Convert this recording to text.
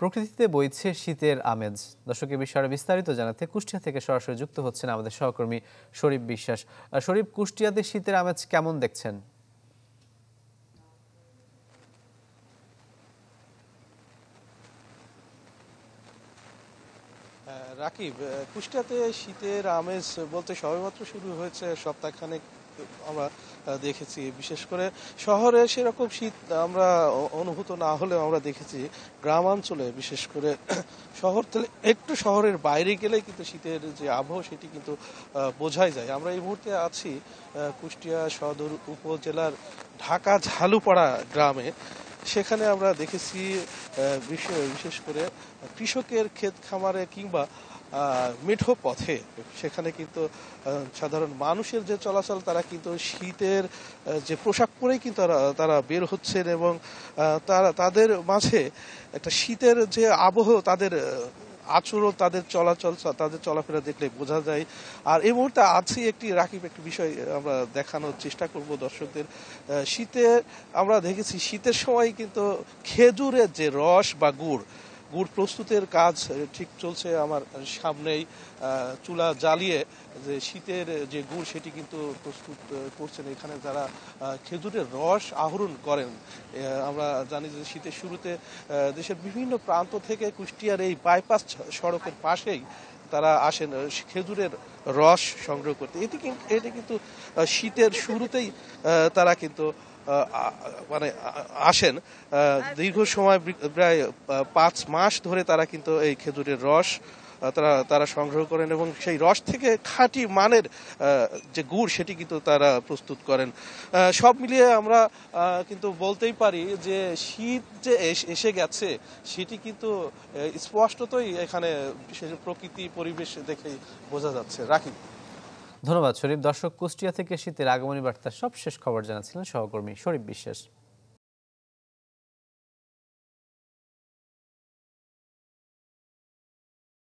প্রকৃতিতে বইছে শীতের আমেজ। দর্শকের বিষয়ে বিস্তারিত জানাতে কুষ্টিয়া থেকে সরাসরি যুক্ত হচ্ছেন আমাদের সহকর্মী শরীফ বিশ্বাস। শরীফ, কুষ্টিয়াতে শীতের আমেজ কেমন দেখছেন? রাকিব কুষ্টিয়াতে শীতের আমেজ বলতে সবেমাত্র শুরু হয়েছে সপ্তাহখানেক আমরা দেখেছি। বিশেষ করে শহরে সেরকম শীত আমরা অনুভূত না হলেও আমরা দেখেছি গ্রামাঞ্চলে, বিশেষ করে শহর থেকে একটু শহরের বাইরে গেলে কিন্তু শীতের যে আবহাওয়া সেটি কিন্তু বোঝাই যায়। আমরা এই মুহূর্তে আছি কুষ্টিয়া সদর উপজেলার ঢাকা ঝালুপাড়া গ্রামে। সেখানে আমরা দেখেছি বিশেষ করে কৃষকের ক্ষেত খামারে কিংবা মেঠো পথে সেখানে কিন্তু সাধারণ মানুষের যে চলাচল, তারা কিন্তু শীতের যে পোশাক পরেই কিন্তু তারা বের হচ্ছেন এবং তারা, তাদের মাঝে একটা শীতের যে আবহ তাদের আচরণ, তাদের চলাচল, তাদের চলাফেরা দেখলে বোঝা যায়। আর এই মুহূর্তে আছি একটি রাকিব, একটি বিষয় আমরা দেখানোর চেষ্টা করব দর্শকদের। শীতে আমরা দেখেছি শীতের সময় কিন্তু খেজুরের যে রস বা গুড় গুড় প্রস্তুতের কাজ ঠিক চলছে আমার সামনেই চুলা জ্বালিয়ে যে শীতের যে গুড় সেটি কিন্তু প্রস্তুত করছেন। এখানে যারা খেজুরের রস আহরণ করেন আমরা জানি যে শীতের শুরুতে দেশের বিভিন্ন প্রান্ত থেকে কুষ্টিয়ার এই বাইপাস সড়কের পাশেই তারা আসেন খেজুরের রস সংগ্রহ করতে। এটি কিন্তু এটি কিন্তু শীতের শুরুতেই তারা কিন্তু মানে আসেন দীর্ঘ সময় প্রায় পাঁচ মাস ধরে তারা কিন্তু এই খেজুরের রস তারা তারা সংগ্রহ করেন এবং সেই রস থেকে খাঁটি মানের যে গুড় সেটি কিন্তু তারা প্রস্তুত করেন। সব মিলিয়ে আমরা কিন্তু বলতেই পারি যে শীত যে এসে গেছে, সেটি কিন্তু স্পষ্টতই এখানে প্রকৃতি পরিবেশ দেখেই বোঝা যাচ্ছে। রাখি ধন্যবাদ শরীফ। দর্শক কুষ্টিয়া থেকে শীতের আগমনী বার্তার সবশেষ খবর জানাচ্ছিলেন সহকর্মী শরীফ বিশ্বাস।